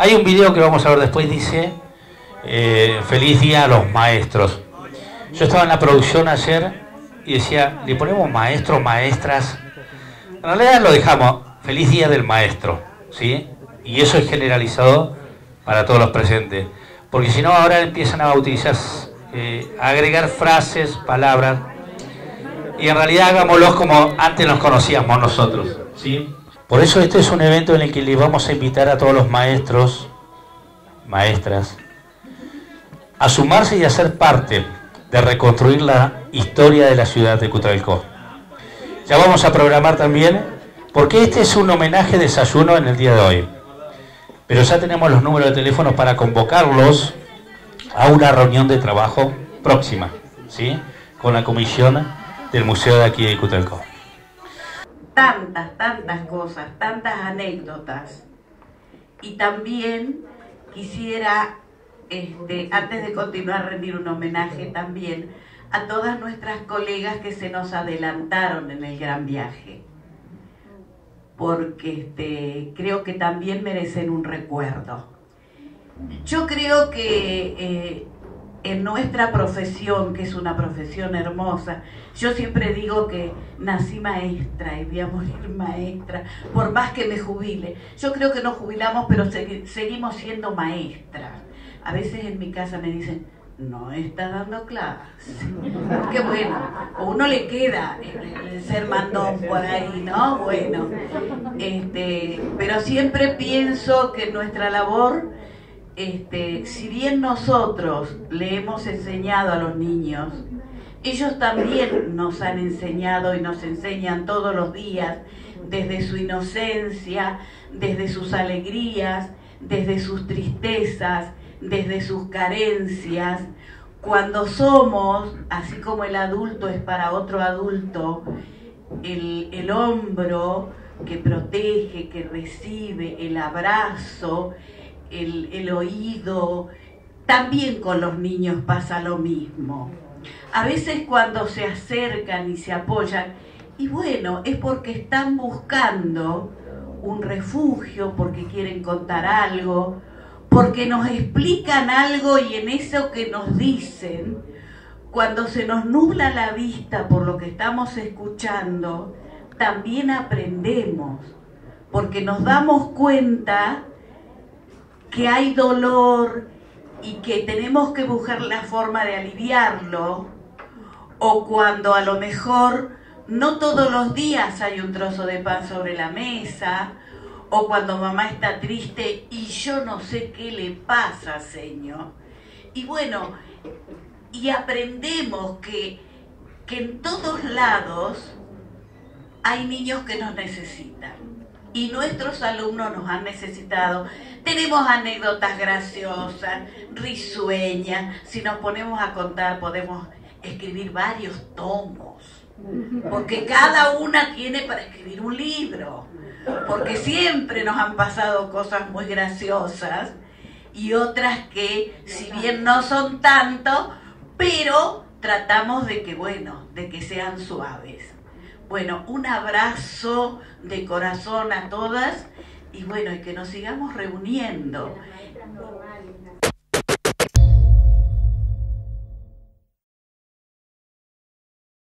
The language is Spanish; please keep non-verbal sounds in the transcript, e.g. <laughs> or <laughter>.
Hay un video que vamos a ver después, dice, eh, feliz día a los maestros. Yo estaba en la producción ayer y decía, le ponemos maestros, maestras. En realidad lo dejamos, feliz día del maestro, ¿sí? Y eso es generalizado para todos los presentes. Porque si no, ahora empiezan a utilizar, eh, a agregar frases, palabras. Y en realidad hagámoslos como antes nos conocíamos nosotros, ¿sí? Por eso este es un evento en el que le vamos a invitar a todos los maestros, maestras, a sumarse y a ser parte de reconstruir la historia de la ciudad de Cutralcó. Ya vamos a programar también, porque este es un homenaje desayuno en el día de hoy. Pero ya tenemos los números de teléfono para convocarlos a una reunión de trabajo próxima, ¿sí? Con la comisión del museo de aquí de Cutralcó tantas, tantas cosas, tantas anécdotas. Y también quisiera, este, antes de continuar, rendir un homenaje también a todas nuestras colegas que se nos adelantaron en el gran viaje, porque este, creo que también merecen un recuerdo. Yo creo que eh, en nuestra profesión, que es una profesión hermosa, yo siempre digo que nací maestra y voy a morir maestra, por más que me jubile. Yo creo que nos jubilamos, pero seguimos siendo maestras. A veces en mi casa me dicen, no está dando clases. <laughs> Qué bueno, a uno le queda el, ser mandón por ahí, ¿no? Bueno, este, pero siempre pienso que nuestra labor este, si bien nosotros le hemos enseñado a los niños, ellos también nos han enseñado y nos enseñan todos los días, desde su inocencia, desde sus alegrías, desde sus tristezas, desde sus carencias. Cuando somos, así como el adulto es para otro adulto, el, el hombro que protege, que recibe, el abrazo, el, oído. También con los niños pasa lo mismo. A veces cuando se acercan y se apoyan, y bueno, es porque están buscando un refugio, porque quieren contar algo, porque nos explican algo y en eso que nos dicen, cuando se nos nubla la vista por lo que estamos escuchando, también aprendemos, porque nos damos cuenta que hay dolor y que tenemos que buscar la forma de aliviarlo, o cuando a lo mejor no todos los días hay un trozo de pan sobre la mesa, o cuando mamá está triste y yo no sé qué le pasa, Señor. Y bueno, y aprendemos que, que en todos lados hay niños que nos necesitan y nuestros alumnos nos han necesitado. Tenemos anécdotas graciosas, risueñas. Si nos ponemos a contar, podemos escribir varios tomos. Porque cada una tiene para escribir un libro. Porque siempre nos han pasado cosas muy graciosas y otras que, si bien no son tanto, pero tratamos de que, bueno, de que sean suaves. Bueno, un abrazo de corazón a todas y bueno, y que nos sigamos reuniendo.